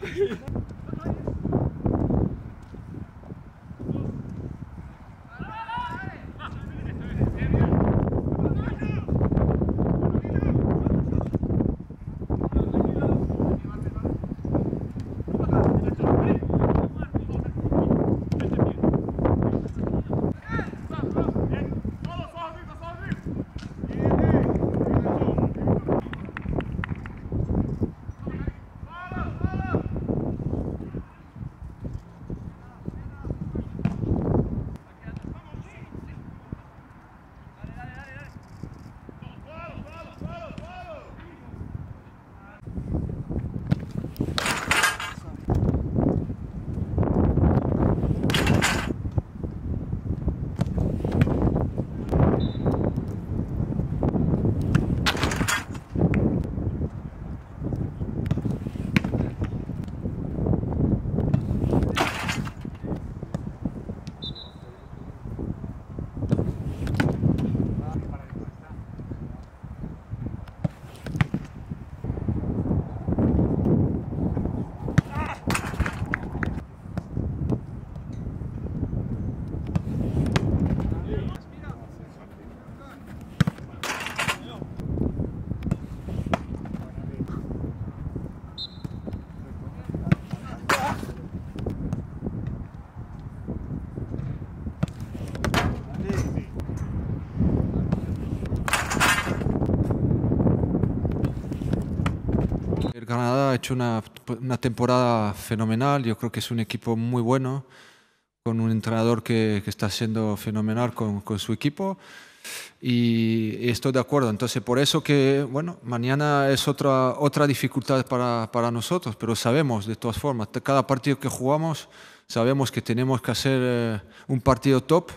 Dude! Canadá ha hecho una, temporada fenomenal, yo creo que es un equipo muy bueno, con un entrenador que, que está siendo fenomenal con, con, su equipo. Y estoy de acuerdo. Entonces, por eso que, bueno, mañana es otra, otra dificultad para, para nosotros, pero sabemos de todas formas, cada partido que jugamos sabemos que tenemos que hacer eh, un partido top